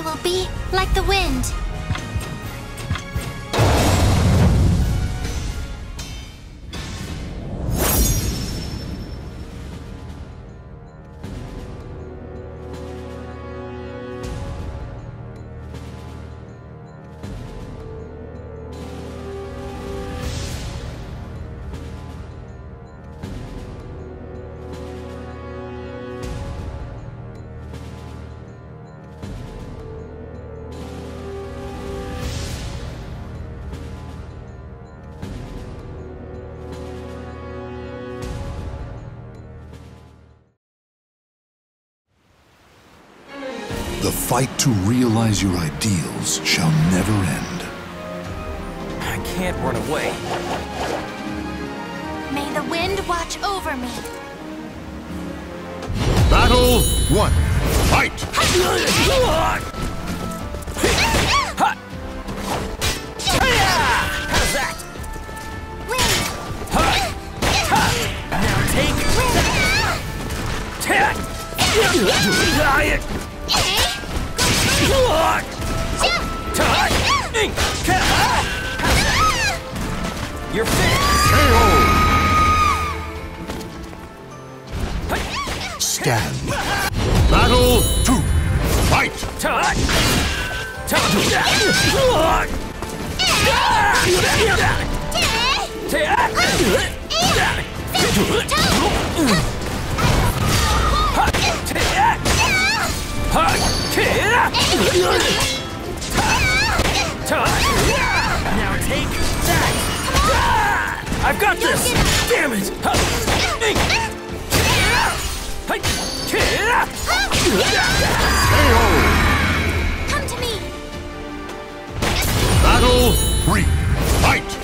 I will be like the wind. The fight to realize your ideals shall never end. I can't run away. May the wind watch over me. Battle one. Fight! How's that? Now take that! Diet! You're finished! Stand. Battle two. Fight! Now take that! I've got this! Damn it! Come to me! Battle three. Fight!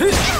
Do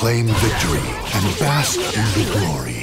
Claim victory and bask in the glory.